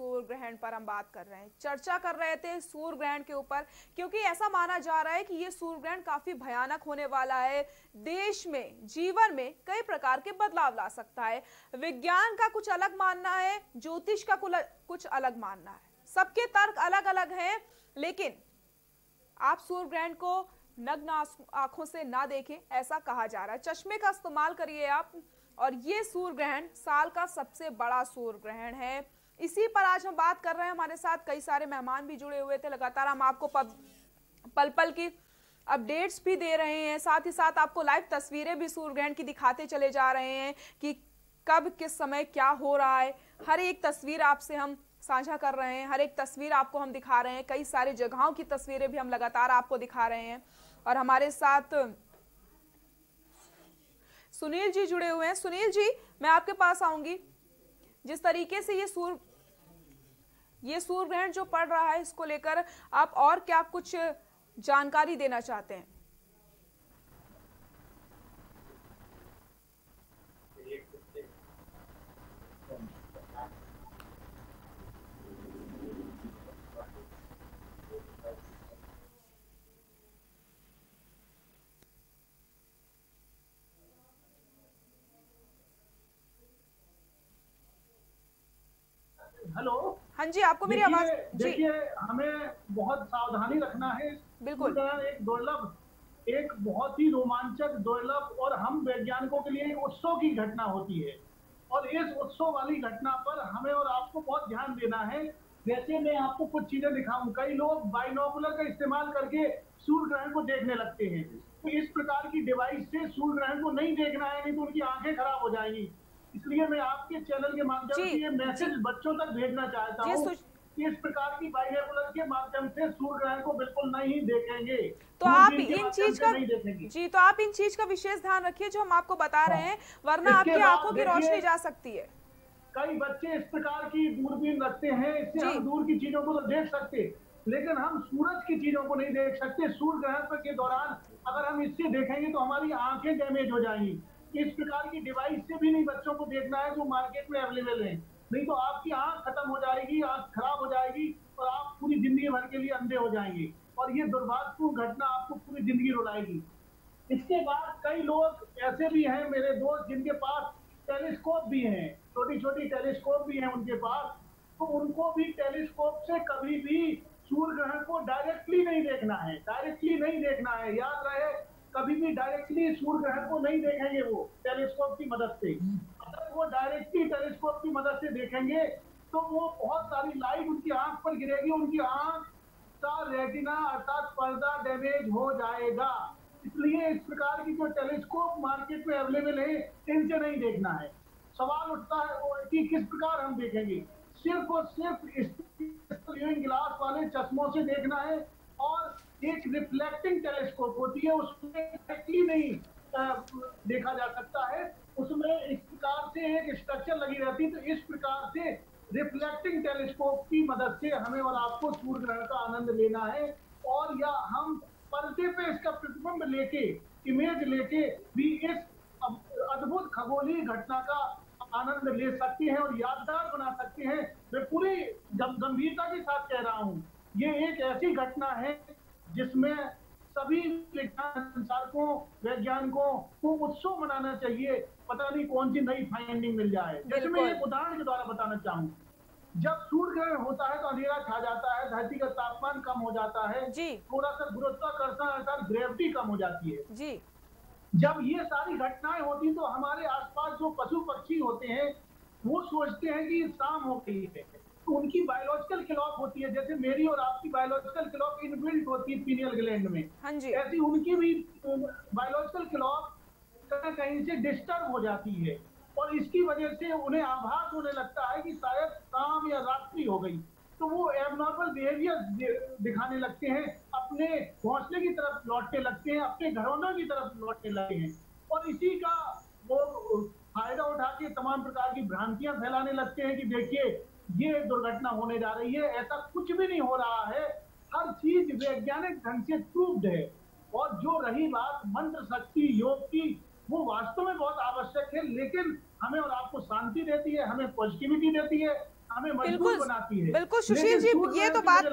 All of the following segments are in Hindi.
सूर्य ग्रहण पर हम बात कर रहे हैं। चर्चा कर रहे थे सूर्य ग्रहण के ऊपर, क्योंकि ऐसा माना जा रहा है कि ये सूर्य ग्रहण काफ़ी भयानक होने वाला है। देश में, जीवन में कई प्रकार के बदलाव ला सकता है। विज्ञान का कुछ अलग मानना है, ज्योतिष का कुछ अलग मानना है। सबके तर्क अलग अलग हैं, लेकिन आप सूर्य ग्रहण को नग्न आँखों से ना देखें, ऐसा कहा जा रहा है। चश्मे का इस्तेमाल करिए आप, और ये सूर्य ग्रहण साल का सबसे बड़ा सूर्य ग्रहण है। इसी पर आज हम बात कर रहे हैं। हमारे साथ कई सारे मेहमान भी जुड़े हुए थे। लगातार हम आपको पल पल की अपडेट्स भी दे रहे हैं। साथ ही साथ आपको लाइव तस्वीरें भी सूर्य ग्रहण की दिखाते चले जा रहे हैं कि कब, किस समय क्या हो रहा है। हर एक तस्वीर आपसे हम साझा कर रहे हैं। हर एक तस्वीर आपको हम दिखा रहे हैं। कई सारे जगहों की तस्वीरें भी हम लगातार आपको दिखा रहे हैं। और हमारे साथ सुनील जी जुड़े हुए हैं। सुनील जी, मैं आपके पास आऊँगी। जिस तरीके से ये सूर्य ये सूर्य ग्रहण जो पड़ रहा है, इसको लेकर आप और क्या कुछ जानकारी देना चाहते हैं? हेलो हाँ जी आपको मेरी आवाज़ देखिए हमें बहुत सावधानी रखना है बिल्कुल। एक दुर्लभ एक बहुत ही रोमांचक दुर्लभ और हम वैज्ञानिकों के लिए एक उत्सव की घटना होती है। और इस उत्सव वाली घटना पर हमें और आपको बहुत ध्यान देना है। जैसे मैं आपको कुछ चीज़ें दिखाऊँ कई लोग बाइनोकुलर का इस्तेमाल करके सूर्य ग्रहण को देखने लगते हैं। तो इस प्रकार की डिवाइस से सूर्य ग्रहण को नहीं देखना है नहीं तो उनकी आँखें खराब हो जाएँगी। इसलिए मैं आपके चैनल के माध्यम से ये मैसेज बच्चों तक भेजना चाहता हूँ इस प्रकार की बाइनेकुलर के माध्यम से सूर्य ग्रहण को बिल्कुल नहीं देखेंगे। तो आप इन चीज़ का जी तो आप इन चीज़ का विशेष ध्यान रखिए जो हम आपको बता रहे हैं वरना आपकी आँखों की रोशनी जा सकती है। कई बच्चे इस प्रकार की दूरबीन रखते हैं इससे हम दूर की चीज़ों को तो देख सकते लेकिन हम सूरज की चीज़ों को नहीं देख सकते। सूर्य ग्रहण के दौरान अगर हम इससे देखेंगे तो हमारी आँखें डैमेज हो जाएँगी। इस प्रकार की डिवाइस से भी नहीं बच्चों को देखना है जो मार्केट में अवेलेबल है। नहीं तो आपकी आँख खत्म हो जाएगी, आँख खराब हो जाएगी और आप पूरी ज़िंदगी भर के लिए अंधे हो जाएँगे। और ये दुर्भाग्यपूर्ण घटना आपको पूरी ज़िंदगी रुलाएगी। इसके बाद कई लोग ऐसे भी हैं, मेरे दोस्त जिनके पास टेलीस्कोप भी हैं छोटी छोटी टेलीस्कोप भी हैं उनके पास तो उनको भी टेलीस्कोप से कभी भी सूर्य ग्रहण को डायरेक्टली नहीं देखना है डायरेक्टली नहीं देखना है। याद रहे कभी भी डायरेक्टली सूर्य ग्रहण को नहीं देखेंगे वो टेलीस्कोप की मदद से अगर वो डायरेक्टली टेलीस्कोप की मदद से देखेंगे तो वो बहुत सारी लाइट उनकी आँख पर गिरेगी उनकी आँख का रेटिना अर्थात पर्दा डैमेज हो जाएगा इसलिए इस प्रकार की जो टेलीस्कोप मार्केट में अवेलेबल है इनसे नहीं देखना है सवाल उठता है कि किस प्रकार हम देखेंगे सिर्फ़ और सिर्फ़ गिलास वाले चश्मों से देखना है और एक रिफ्लेक्टिंग टेलीस्कोप होती है, उसमें डायरेक्टली नहीं देखा जा सकता है। उसमें इस प्रकार से एक स्ट्रक्चर लगी रहती है तो इस प्रकार से रिफ्लेक्टिंग टेलीस्कोप की मदद से हमें और आपको सूर्य ग्रहण का आनंद लेना है। और या हम पर्दे पे इसका प्रतिबिंब लेके इमेज लेके भी इस अद्भुत खगोलीय घटना का आनंद ले सकते हैं और यादगार बना सकते हैं। मैं पूरी गंभीरता के साथ कह रहा हूँ, ये एक ऐसी घटना है जिसमें सभी विज्ञान संचालकों वैज्ञानिकों को उत्सव मनाना चाहिए। पता नहीं कौन सी नई फाइंडिंग मिल जाए। जैसे मैं एक उदाहरण के द्वारा बताना चाहूँ जब सूर्य ग्रहण होता है तो अंधेरा छा जाता है धरती का तापमान कम हो जाता है। थोड़ा सा गुरुत्वाकर्षण अर्थात ग्रेविटी कम हो जाती है। जी। जब ये सारी घटनाएँ होती तो हमारे आसपास जो पशु पक्षी होते हैं वो सोचते हैं कि शाम हो गई है। तो उनकी बायोलॉजिकल क्लॉक होती है जैसे मेरी और आपकी बायोलॉजिकल क्लॉक इनबिल्ट होती है पीनियल ग्लैंड में। हाँ जी। ऐसी उनकी भी बायोलॉजिकल क्लॉक कहीं कहीं से डिस्टर्ब हो जाती है। और इसकी वजह से उन्हें आभास होने लगता है कि शायद शाम या रात्रि हो गई। तो वो एबनॉर्मल बिहेवियर दिखाने लगते हैं अपने घोंसले की तरफ़ लौटने लगते हैं अपने घरौनों की तरफ़ लौटने लगे हैं। और इसी का वो फ़ायदा उठा के तमाम प्रकार की भ्रांतियाँ फैलाने लगते हैं कि देखिए ये दुर्घटना होने जा रही है ऐसा कुछ भी नहीं हो रहा है। हर चीज़ वैज्ञानिक ढंग से प्रूव्ड है। और जो रही बात मंत्र शक्ति योग की वो वास्तव में बहुत आवश्यक है लेकिन हमें और आपको शांति देती है हमें पॉजिटिविटी देती है हमें मज़बूत बनाती है। बिल्कुल सुशील जी ये तो बात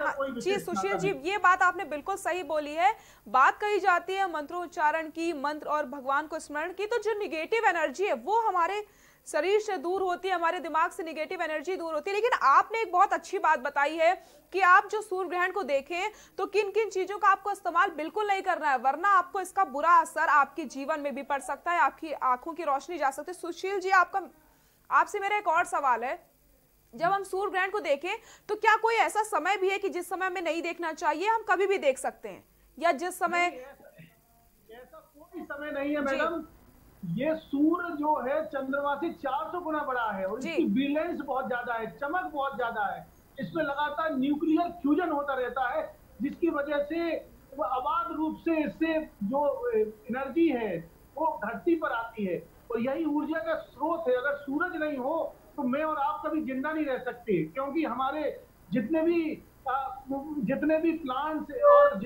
हाँ, जी सुशील जी ये बात आपने बिल्कुल सही बोली है। बात कही जाती है मंत्रोच्चारण की मंत्र और भगवान को स्मरण की तो जो निगेटिव एनर्जी है वो हमारे शरीर से दूर होती है हमारे दिमाग से निगेटिव एनर्जी दूर होती है। लेकिन आपने एक बहुत अच्छी बात बताई है कि आप जो सूर्य ग्रहण को देखें तो किन किन चीज़ों का आपको इस्तेमाल बिल्कुल नहीं करना है वरना आपको इसका बुरा असर आपके जीवन में भी पड़ सकता है आपकी आँखों की रोशनी जा सकती है। सुशील जी आपका आपसे मेरा एक और सवाल है। जब हम सूर्य ग्रहण को देखें तो क्या कोई ऐसा समय भी है कि जिस समय हमें नहीं देखना चाहिए हम कभी भी देख सकते हैं? या जिस समय ऐसा कोई समय नहीं है मैडम। ये सूर्य जो है चंद्रमा से 400 गुना बड़ा है और इसकी ब्रिलियंस बहुत ज़्यादा है चमक बहुत ज़्यादा है। इसमें लगातार न्यूक्लियर फ्यूजन होता रहता है जिसकी वजह से वो अबाध रूप से इससे जो एनर्जी है वो धरती पर आती है। और यही ऊर्जा का स्रोत है। अगर सूरज नहीं हो तो मैं और आप कभी ज़िंदा नहीं रह सकते क्योंकि हमारे जितने भी जितने भी प्लांट्स और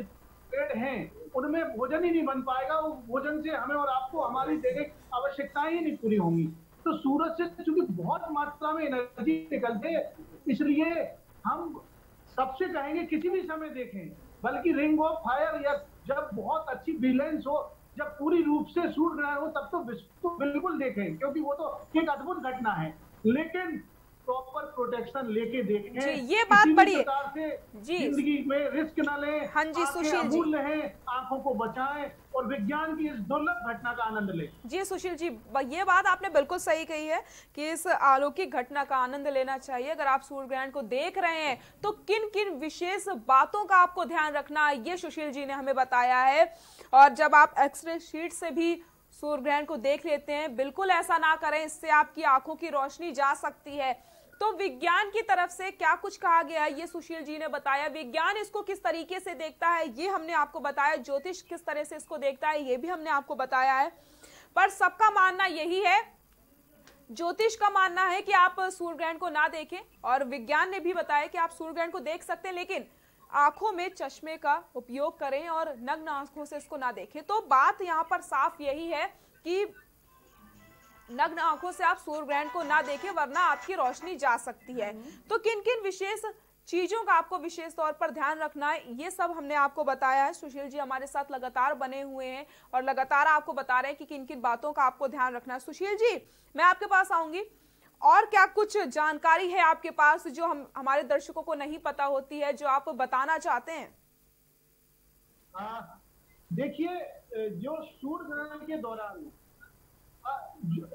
पेड़ हैं उनमें भोजन ही नहीं बन पाएगा वो भोजन से हमें और आपको हमारी दैनिक आवश्यकताएँ ही नहीं पूरी होंगी। तो सूरज से चूँकि बहुत मात्रा में एनर्जी निकलते इसलिए हम सबसे कहेंगे किसी भी समय देखें बल्कि रिंग ऑफ़ फायर या जब बहुत अच्छी बिलेंस हो जब पूरी रूप से सूर्य ग्रहण हो तब तो, बिल्कुल देखें क्योंकि वो तो एक अद्भुत घटना है। लेकिन प्रॉपर प्रोटेक्शन लेके देखें। जी ये बात बड़ी जी। ज़िंदगी में रिस्क न लें हाँ जी सुशील जी। रहें आँखों को बचाएँ और विज्ञान की इस दुर्लभ घटना का आनंद लें। जी सुशील जी ये बात आपने बिल्कुल सही कही है कि इस अलौकिक घटना का आनंद लेना चाहिए। अगर आप सूर्य ग्रहण को देख रहे हैं तो किन किन विशेष बातों का आपको ध्यान रखना ये सुशील जी ने हमें बताया है। और जब आप एक्सरे शीट से भी सूर्य ग्रहण को देख लेते हैं। बिल्कुल ऐसा ना करें, इससे आपकी आँखों की रोशनी जा सकती है। तो विज्ञान की तरफ़ से क्या कुछ कहा गया है, ये सुशील जी ने बताया। विज्ञान इसको किस तरीके से देखता है, ये हमने आपको बताया। ज्योतिष किस तरह से इसको देखता है, ये भी हमने आपको बताया है। पर सबका मानना यही है, ज्योतिष का मानना है कि आप सूर्य ग्रहण को ना देखें। और विज्ञान ने भी बताया कि आप सूर्य ग्रहण को देख सकते हैं, लेकिन आँखों में चश्मे का उपयोग करें और नग्न आँखों से इसको ना देखें। तो बात यहाँ पर साफ़ यही है कि नग्न आँखों से आप सूर्य ग्रहण को ना देखें, वरना आपकी रोशनी जा सकती है। तो किन किन विशेष चीज़ों का आपको विशेष तौर पर ध्यान रखना है, ये सब हमने आपको बताया है। सुशील जी हमारे साथ लगातार बने हुए हैं और लगातार आपको बता रहे हैं कि किन किन बातों का आपको ध्यान रखना है। सुशील जी, मैं आपके पास आऊँगी। और क्या कुछ जानकारी है आपके पास जो हम हमारे दर्शकों को नहीं पता होती है जो आप बताना चाहते हैं? देखिए जो सूर्य ग्रहण के दौरान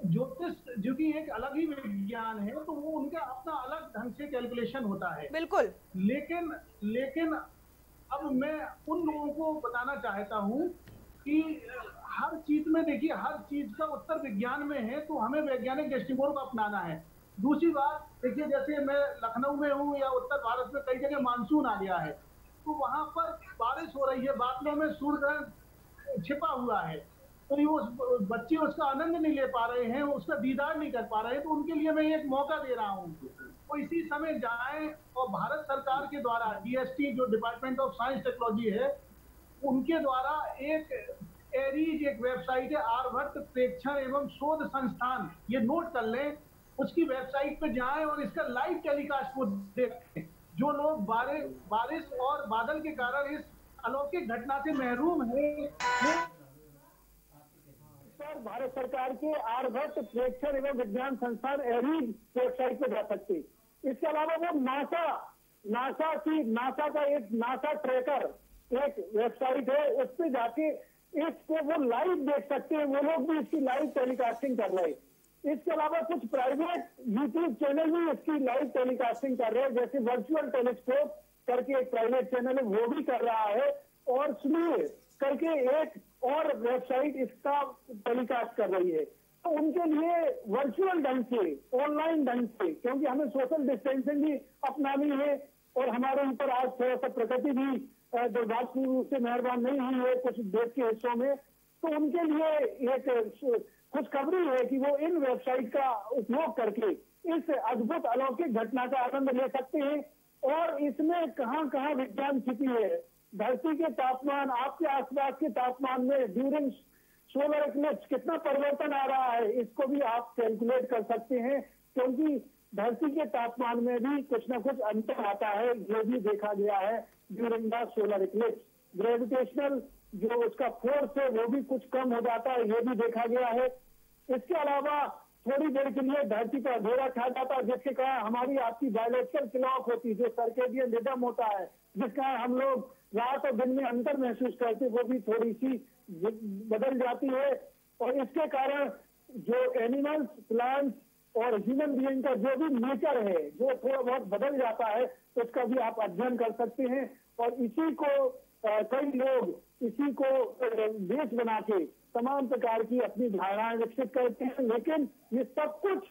ज्योतिष जो कि एक अलग ही विज्ञान है तो वो उनका अपना अलग ढंग से कैलकुलेशन होता है। बिल्कुल। लेकिन लेकिन अब मैं उन लोगों को बताना चाहता हूँ कि हर चीज़ में देखिए, हर चीज़ का उत्तर विज्ञान में है तो हमें वैज्ञानिक दृष्टिकोण को अपनाना है। दूसरी बात, देखिए, जैसे मैं लखनऊ में हूँ या उत्तर भारत में कई जगह मानसून आ गया है तो वहाँ पर बारिश हो रही है बादलों में सूर्य ग्रहण छिपा हुआ है तो ये उस बच्चे उसका आनंद नहीं ले पा रहे हैं, उसका दीदार नहीं कर पा रहे हैं तो उनके लिए मैं एक मौका दे रहा हूँ। वो इसी समय जाए और भारत सरकार के द्वारा डीएसटी जो डिपार्टमेंट ऑफ़ साइंस टेक्नोलॉजी है, उनके द्वारा एक एरीज एक वेबसाइट है आर्भट प्रेक्षण एवं शोध संस्थान। ये नोट कर लें, उसकी वेबसाइट पे जाएँ और इसका लाइव टेलीकास्ट को देखें। जो लोग बारिश बारिश और बादल के कारण इस अलौकिक घटना से महरूम है भारत सरकार के आर्भट प्रेक्षण एवं विज्ञान संस्थान एरीज वेबसाइट पे जा सकते इसके अलावा वो नासा नासा की, नासा का एक, नासा ट्रैकर एक वेबसाइट है, उस पर जाके इसको वो लाइव देख सकते हैं। वो लोग भी इसकी लाइव टेलीकास्टिंग कर रहे हैं। इसके अलावा कुछ प्राइवेट यूट्यूब चैनल भी इसकी लाइव टेलीकास्टिंग कर रहे हैं। जैसे वर्चुअल टेलीस्कोप करके एक प्राइवेट चैनल है, वो भी कर रहा है। और सुनिए करके एक और वेबसाइट इसका टेलीकास्ट कर रही है। तो उनके लिए वर्चुअल ढंग से ऑनलाइन ढंग से, क्योंकि हमें सोशल डिस्टेंसिंग भी अपनानी है और हमारे ऊपर आज थोड़ा सा प्रकृति भी दुर्भाग्य से मेहरबान नहीं हुई है कुछ देश के हिस्सों में। तो उनके लिए एक खुशखबरी है कि वो इन वेबसाइट का उपयोग करके इस अद्भुत अलौकिक घटना का आनंद ले सकते हैं और इसमें कहाँ कहाँ विज्ञान छिपी है। धरती के तापमान, आपके आसपास के तापमान में ड्यूरिंग सोलर इक्लिप्स कितना परिवर्तन आ रहा है, इसको भी आप कैलकुलेट कर सकते हैं, क्योंकि धरती के तापमान में भी कुछ ना कुछ अंतर आता है, ये भी देखा गया है। During the solar eclipse gravitational जो उसका फोर्स है, वो भी कुछ कम हो जाता है, ये भी देखा गया है। इसके अलावा थोड़ी देर के लिए धरती पर अंधेरा छा जाता है, जिसके कारण हमारी आपकी बायोलॉजिकल क्लॉक होती है, जो सर्केडियन रिदम होता है, जिस कारण हम लोग रात और दिन में अंतर महसूस करते वो भी थोड़ी सी बदल जाती है। और इसके कारण जो एनिमल्स प्लांट्स और ह्यूमन बीइंग का जो भी नेचर है, जो थोड़ा बहुत बदल जाता है, उसका भी आप अध्ययन कर सकते हैं। और इसी को कई लोग इसी को बेस बना के तमाम प्रकार की अपनी धारणाएँ विकसित करते हैं, लेकिन ये सब कुछ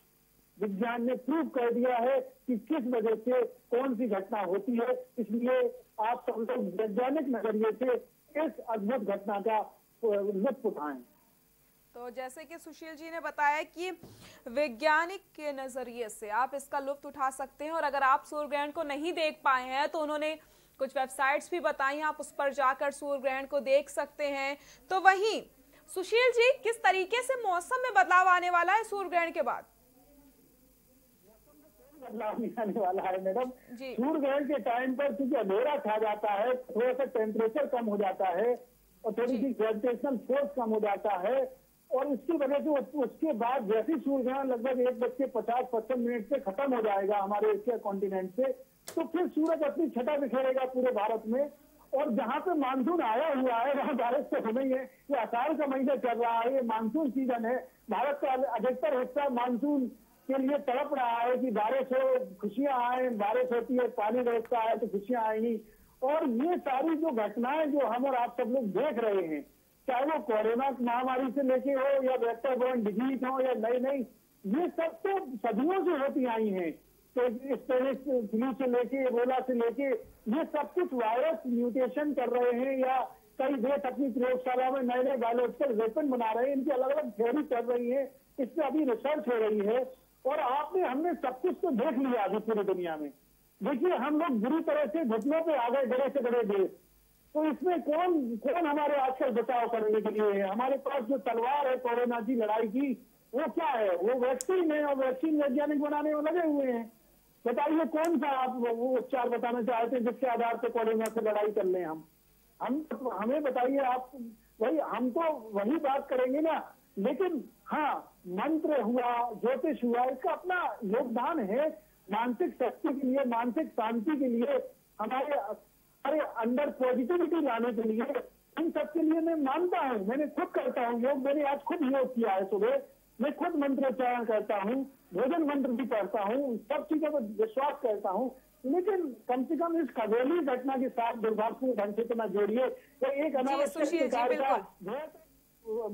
विज्ञान ने प्रूव कर दिया है कि किस वजह से कौन सी घटना होती है। इसलिए आप सब लोग वैज्ञानिक नज़रिए से इस अद्भुत घटना का लुत्फ उठाएँ। तो जैसे कि सुशील जी ने बताया कि वैज्ञानिक के नज़रिए से आप इसका लुत्फ उठा सकते हैं और अगर आप सूर्य ग्रहण को नहीं देख पाए हैं तो उन्होंने कुछ वेबसाइट्स भी बताई आप उस पर जाकर सूर्य ग्रहण को देख सकते हैं। तो वहीं सुशील जी किस तरीके से मौसम में बदलाव आने वाला है सूर्य ग्रहण के बाद? बदलाव नहीं आने वाला है मैडम। सूर्य ग्रहण के टाइम पर क्योंकि अंधेरा छा जाता है थोड़ा सा टेम्परेचर कम हो जाता है और थोड़ी सी ग्रेविटेशनल फोर्स कम हो जाता है और इसकी वजह से उसके बाद जैसे सूर्य ग्रहण लगभग एक बज के पचास, पचपन मिनट से खत्म हो जाएगा हमारे एशिया कॉन्टिनेंट से तो फिर सूरज अपनी छठा बिखेरेगा पूरे भारत में। और जहाँ पे मानसून आया हुआ है, वहाँ बारिश तो होनी है। ये असार का महीना चल रहा है, ये मानसून सीज़न है। भारत का अधिकतर हिस्सा मानसून के लिए तड़प रहा है कि बारिश हो, खुशियाँ आए, बारिश होती है, पानी बरसता है तो खुशियाँ आएँगी। और ये सारी जो घटनाएँ जो हम और आप सब लोग देख रहे हैं चाहे वो कोरोना महामारी से लेके हो या वेक्टर बोर्न डिज़ीज़ हो या नई नई ये सब तो सदियों से होती आई हैं। तो स्पेनिश फ्लू से लेके, एबोला से लेके, ये सब कुछ वायरस म्यूटेशन कर रहे हैं या कई देश अपनी प्रयोगशाला में नए नए बायोलॉजिकल वेपन बना रहे हैं, इनकी अलग अलग थ्योरी चल रही है इस पर अभी रिसर्च हो रही है। और आपने, हमने सब कुछ तो देख लिया अभी पूरी दुनिया में। देखिए, हम लोग बुरी तरह से घुटनों पे आ गए बड़े से बड़े देश तो इसमें कौन कौन हमारे आजकल बचाव करने के लिए है? हमारे पास जो तलवार है कोरोना की लड़ाई की, वो क्या है? वो वैक्सीन है और वैक्सीन वैज्ञानिक बनाने में लगे हुए हैं। बताइए कौन सा आप वो उपचार बताना चाहते हैं जिसके आधार पर कोरोना से लड़ाई कर लें हम? हम हमें बताइए आप, वही हम तो वही बात करेंगे ना। लेकिन हाँ मंत्र हुआ, ज्योतिष हुआ, इसका अपना योगदान है। मानसिक शक्ति के लिए, मानसिक शांति के लिए हमारे हमारे अंदर पॉजिटिविटी लाने के लिए इन सब के लिए मैं मानता हूँ मैंने खुद करता हूँ योग मैंने आज खुद योग किया है सुबह मैं खुद मंत्रोच्चारण करता हूँ भोजन मंत्र भी पढ़ता हूँ सब चीज़ों पर विश्वास करता हूँ लेकिन कम से कम इस खगोलीय घटना के साथ दुर्भाग्यपूर्ण ढंग से तो ना जोड़िए तो एक अनावश्यक का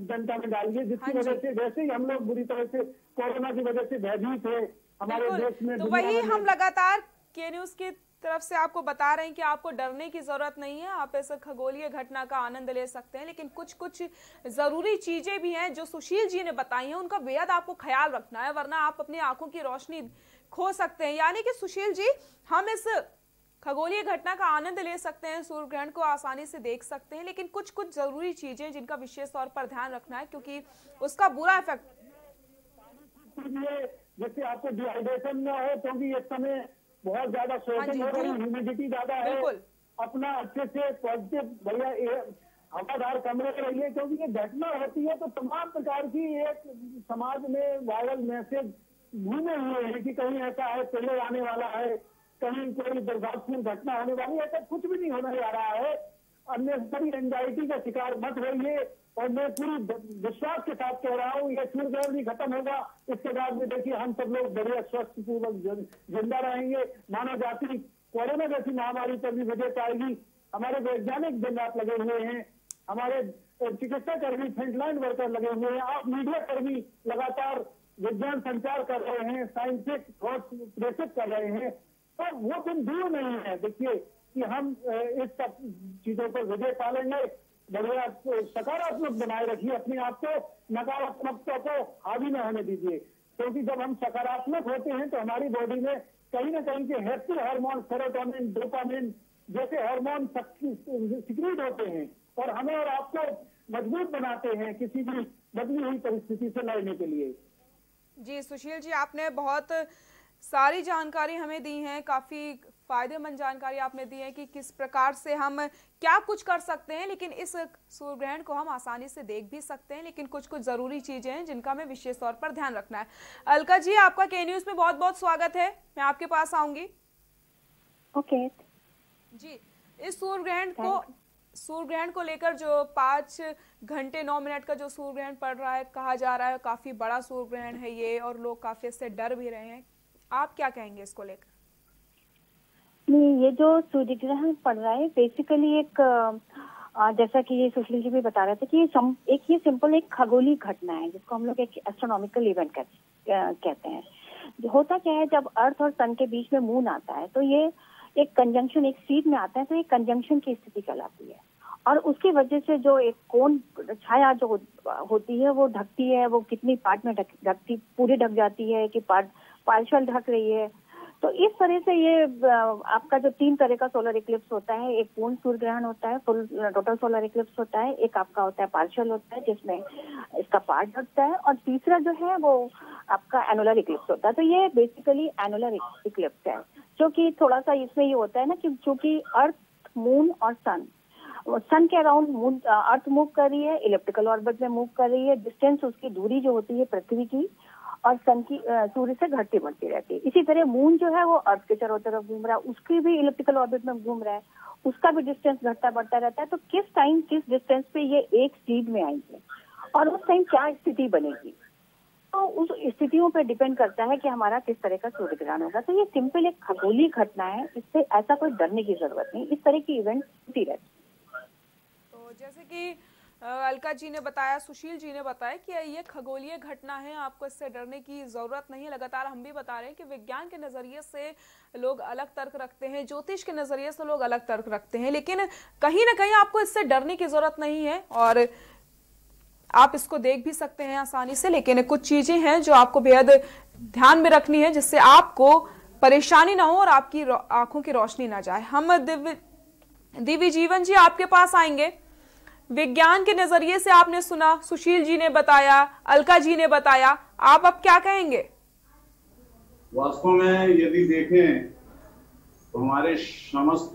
जनता में डालिए जिसकी हाँ वजह से वैसे ही हम लोग बुरी तरह से कोरोना की वजह से भयभीत है हमारे देश में तो वही हम लगातार के न्यूज़ की तरफ़ से आपको बता रहे हैं कि आपको डरने की ज़रूरत नहीं है, आप इस खगोलीय घटना का आनंद ले सकते हैं, लेकिन कुछ कुछ ज़रूरी चीज़ें भी हैं जो सुशील जी ने बताई हैं, उनका बेहद आपको ख्याल रखना है, वरना आप अपनी आँखों की रोशनी खो सकते हैं। यानी कि सुशील जी, हम इस खगोलीय घटना का आनंद ले सकते हैं सूर्य ग्रहण को आसानी से देख सकते हैं, लेकिन कुछ कुछ ज़रूरी चीज़ें जिनका विशेष तौर पर ध्यान रखना है, क्योंकि उसका बुरा इफ़ेक्ट जैसे आपको डिहाइड्रेशन न हो क्योंकि इस समय बहुत ज़्यादा स्वेटिंग हाँ हो रही है ह्यूमिडिटी ज़्यादा है। अपना अच्छे से पॉजिटिव भैया हवादार कमरे में रहिए क्योंकि ये घटना होती है तो तमाम प्रकार की एक समाज में वायरल मैसेज घूमे हुए हैं कि कहीं ऐसा है चले आने वाला है कहीं कोई दुर्भाग्यपूर्ण घटना होने वाली है ऐसा कुछ भी नहीं होने जा रहा है। अननेसरी एंजाइटी का शिकार मत होइए। और मैं पूरी विश्वास के साथ कह रहा हूँ, ये सूर्य ग्रहण भी खत्म होगा। इसके बाद में देखिए, हम सब लोग बढ़िया स्वस्थ पूर्वक ज़िंदा रहेंगे। मानव जाति कोरोना जैसी महामारी पर भी विजय पाएगी। हमारे वैज्ञानिक दिन रात लगे हुए हैं, हमारे चिकित्सा कर्मी फ्रंटलाइन वर्कर लगे हुए हैं, आप मीडिया कर्मी लगातार विज्ञान संचार कर रहे हैं साइंटिफिक थॉट प्रेषित कर रहे हैं तो वो दिन दूर नहीं है। देखिए कि हम इस सब चीज़ों पर विजय पालेंगे। बढ़िया सकारात्मक बनाए रखिए अपने आप को नकारात्मकता को हावी न होने दीजिए। क्योंकि जब हम सकारात्मक होते हैं तो हमारी बॉडी में कहीं ना कहीं के हैप्पी हार्मोन सेरोटोनिन डोपामिन जैसे हार्मोन सिक्रीट होते हैं और हमें और आपको मज़बूत बनाते हैं किसी भी बदली हुई परिस्थिति से लड़ने के लिए। जी, सुशील जी, आपने बहुत सारी जानकारी हमें दी है, काफ़ी फ़ायदेमंद जानकारी आपने दी है कि किस प्रकार से हम क्या कुछ कर सकते हैं लेकिन इस सूर्य ग्रहण को हम आसानी से देख भी सकते हैं लेकिन कुछ कुछ ज़रूरी चीज़ें हैं जिनका हमें विशेष तौर पर ध्यान रखना है। अलका जी आपका के न्यूज़ में बहुत बहुत स्वागत है। मैं आपके पास आऊँगी। ओके। जी इस सूर्य ग्रहण को सूर्य ग्रहण को लेकर जो पाँच घंटे नौ मिनट का जो सूर्य ग्रहण पड़ रहा है कहा जा रहा है काफ़ी बड़ा सूर्य ग्रहण है ये और लोग काफ़ी इससे डर भी रहे हैं। आप क्या कहेंगे इसको लेकर? नहीं ये जो सूर्य ग्रहण पड़ रहा है बेसिकली एक जैसा कि ये सुशील जी भी बता रहे थे कि ये सम, एक ये सिंपल एक खगोली घटना है जिसको हम लोग एक एस्ट्रोनॉमिकल इवेंट कहते हैं। होता क्या है जब अर्थ और सन के बीच में मून आता है तो ये एक कंजंक्शन एक सीट में आता है तो एक कंजंक्शन की स्थिति कहलाती है। और उसकी वजह से जो एक कोण छाया जो होती है वो ढकती है वो कितनी पार्ट में ढकती पूरी ढक जाती है कि पार्ट पार्शल ढक रही है। तो इस तरह से ये आपका जो तीन तरह का सोलर इक्लिप्स होता है, एक पूर्ण सूर्य ग्रहण होता है फुल टोटल सोलर इक्लिप्स होता है, एक आपका होता है पार्शियल होता है, जिसमें इसका पार्ट ढकता है, और तीसरा जो है वो आपका एनुलर इक्लिप्स होता है। तो ये बेसिकली एनुलर इक्लिप्स है, जो कि थोड़ा सा इसमें ये होता है ना कि चूँकि अर्थ मून और सन सन के अराउंड मून अर्थ मूव कर रही है इलेक्ट्रिकल ऑर्बिट में मूव कर रही है डिस्टेंस उसकी दूरी जो होती है पृथ्वी की और सन की सूर्य से घटती बढ़ती रहती है। इसी तरह मून जो है वो अर्थ के चारों तरफ़ घूम रहा है। उसकी भी इलेक्ट्रिकल ऑर्बिट में घूम रहा है। उसका भी डिस्टेंस घटता बढ़ता रहता है। तो किस टाइम किस डिस्टेंस पे ये एक स्पीड में आएँगे? और उस टाइम क्या स्थिति बनेगी? तो उस स्थितियों पर डिपेंड करता है कि हमारा किस तरह का सूर्य ग्रहण होगा। तो ये सिंपल एक खगोली घटना है। इससे ऐसा कोई डरने की ज़रूरत नहीं। इस तरह की इवेंट होती रहती तो जैसे कि अलका जी ने बताया, सुशील जी ने बताया कि ये खगोलीय घटना है, आपको इससे डरने की ज़रूरत नहीं लगातार हम भी बता रहे हैं कि विज्ञान के नज़रिए से लोग अलग तर्क रखते हैं, ज्योतिष के नज़रिए से लोग अलग तर्क रखते हैं, लेकिन कहीं ना कहीं आपको इससे डरने की ज़रूरत नहीं है और आप इसको देख भी सकते हैं आसानी से, लेकिन कुछ चीज़ें हैं जो आपको बेहद ध्यान में रखनी है, जिससे आपको परेशानी ना हो और आपकी आँखों की रोशनी ना जाए। हम दिव्य दिव्य जीवन जी आपके पास आएँगे। विज्ञान के नज़रिए से आपने सुना सुशील जी ने बताया अलका जी ने बताया। आप अब क्या कहेंगे? वास्तव में यदि देखें तो हमारे समस्त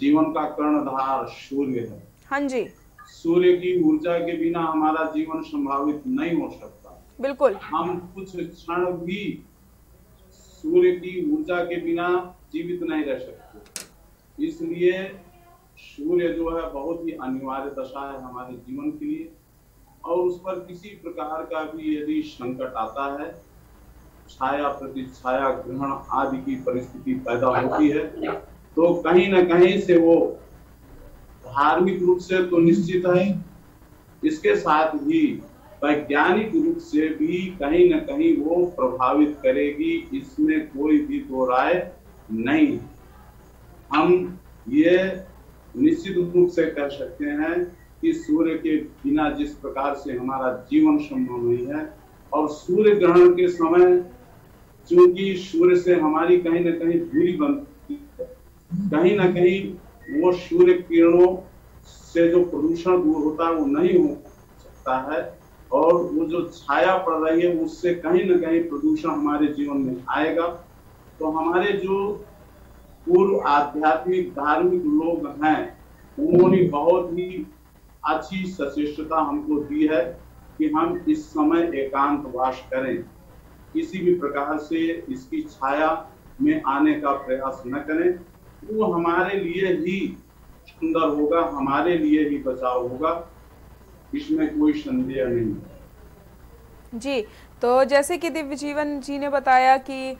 जीवन का कर्णधार सूर्य है। हाँ जी। सूर्य की ऊर्जा के बिना हमारा जीवन संभावित नहीं हो सकता। बिल्कुल। हम कुछ क्षण भी सूर्य की ऊर्जा के बिना जीवित नहीं रह सकते। इसलिए सूर्य जो है बहुत ही अनिवार्य दशा है हमारे जीवन के लिए। और उस पर किसी प्रकार का भी यदि संकट आता है, छाया प्रति, छाया ग्रहण आदि की परिस्थिति पैदा होती है तो कहीं ना कहीं से वो धार्मिक रूप से तो निश्चित है। इसके साथ ही वैज्ञानिक रूप से भी कहीं ना कहीं वो प्रभावित करेगी, इसमें कोई भी दो राय नहीं। हम ये निश्चित रूप से कह सकते हैं कि सूर्य के बिना जिस प्रकार से हमारा जीवन संभव नहीं है, और सूर्य ग्रहण के समय चूँकि सूर्य से हमारी कहीं ना कहीं दूरी बनती है, कहीं ना कहीं वो सूर्य किरणों से जो प्रदूषण दूर होता है वो नहीं हो सकता है, और वो जो छाया पड़ रही है उससे कहीं ना कहीं प्रदूषण हमारे जीवन में आएगा। तो हमारे जो पूर्व आध्यात्मिक धार्मिक लोग हैं। उन्होंने बहुत ही अच्छी सचेतता हमको दी है कि हम इस समय एकांतवास करें। किसी भी प्रकार से इसकी छाया में आने का प्रयास न करें। वो हमारे लिए ही सुंदर होगा, हमारे लिए ही बचाव होगा। इसमें कोई संदेह नहीं जी तो जैसे कि दिव्य जीवन जी ने बताया कि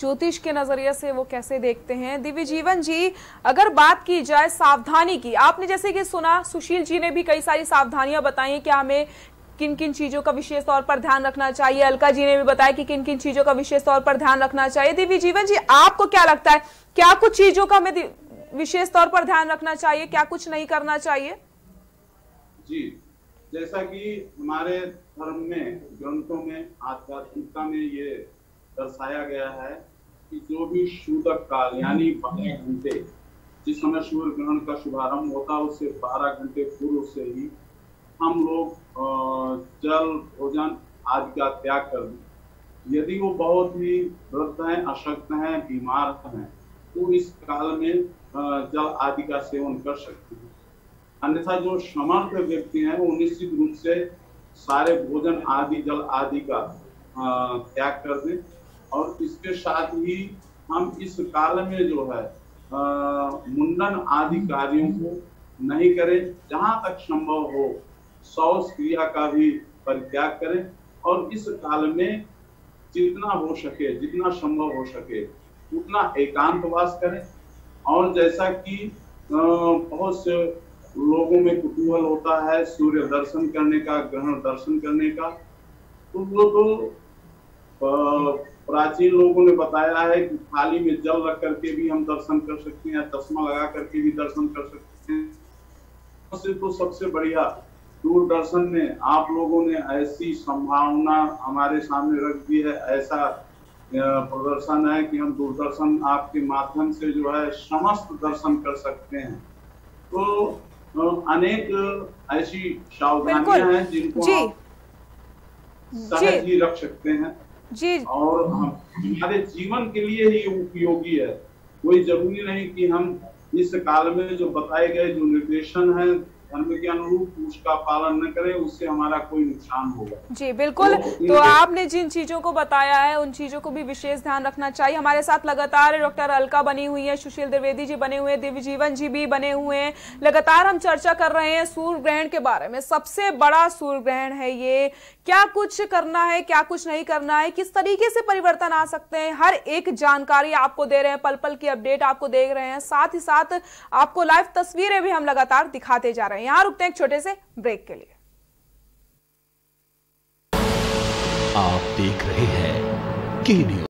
ज्योतिष के नज़रिए से वो कैसे देखते हैं? दिव्य जीवन जी, अगर बात की जाए सावधानी की, आपने जैसे कि सुना, सुशील जी ने भी कई सारी सावधानियाँ बताई कि हमें किन किन चीज़ों का विशेष तौर पर ध्यान रखना चाहिए। अलका जी ने भी बताया कि किन किन चीज़ों का विशेष तौर पर ध्यान रखना चाहिए। दिव्य जीवन जी, आपको क्या लगता है, क्या कुछ चीज़ों का हमें विशेष तौर पर ध्यान रखना चाहिए, क्या कुछ नहीं करना चाहिए? जी, जैसा कि हमारे धर्म में, ग्रंथों में, आध्यात्मिकता में ये दर्शाया गया है कि जो भी शूदक काल, यानी बारह घंटे, जिस समय सूर्य ग्रहण का शुभारंभ होता है उससे बारह घंटे पूर्व से ही हम लोग जल, भोजन आदि का त्याग कर दें। यदि वो बहुत ही वृद्ध हैं, अशक्त हैं, बीमार हैं तो इस काल में जल आदि का सेवन कर सकते हैं। अन्यथा जो समर्थ व्यक्ति हैं, वो निश्चित रूप से सारे भोजन आदि, जल आदि का त्याग कर दें। और इसके साथ ही हम इस काल में जो है मुंडन आदि कार्यों को नहीं करें, जहाँ तक संभव हो शौच क्रिया का भी परित्याग करें और इस काल में जितना हो सके, जितना संभव हो सके, उतना एकांतवास करें। और जैसा कि बहुत से लोगों में कुतूहल होता है, सूर्य दर्शन करने का, ग्रहण दर्शन करने का तो वो तो प्राचीन लोगों ने बताया है कि थाली में जल रख करके भी हम दर्शन कर सकते हैं चश्मा लगा करके भी दर्शन कर सकते हैं। तो सबसे बढ़िया दूरदर्शन ने आप लोगों ने ऐसी संभावना हमारे सामने रख दी है ऐसा प्रदर्शन है कि हम दूरदर्शन आपके माध्यम से जो है समस्त दर्शन कर सकते हैं। तो अनेक ऐसी सावधानियाँ हैं जिनको सहज ही रख सकते हैं। जी। और हमारे जीवन के लिए ही उपयोगी है। कोई ज़रूरी नहीं कि हम इस काल में जो बताए गए जो निर्देशन है धर्म के अनुरूप उसका पालन न करें उससे हमारा कोई नुकसान होगा। जी बिल्कुल। तो, तो आपने जिन चीज़ों को बताया है उन चीज़ों को भी विशेष ध्यान रखना चाहिए। हमारे साथ लगातार डॉक्टर अलका बनी हुई है सुशील द्विवेदी जी बने हुए दिव्य जीवन जी भी बने हुए हैं। लगातार हम चर्चा कर रहे हैं सूर्य ग्रहण के बारे में। सबसे बड़ा सूर्य ग्रहण है ये। क्या कुछ करना है क्या कुछ नहीं करना है किस तरीके से परिवर्तन आ सकते हैं हर एक जानकारी आपको दे रहे हैं पल पल की अपडेट आपको देख रहे हैं। साथ ही साथ आपको लाइव तस्वीरें भी हम लगातार दिखाते जा रहे हैं। यहाँ रुकते हैं एक छोटे से ब्रेक के लिए। आप देख रहे हैं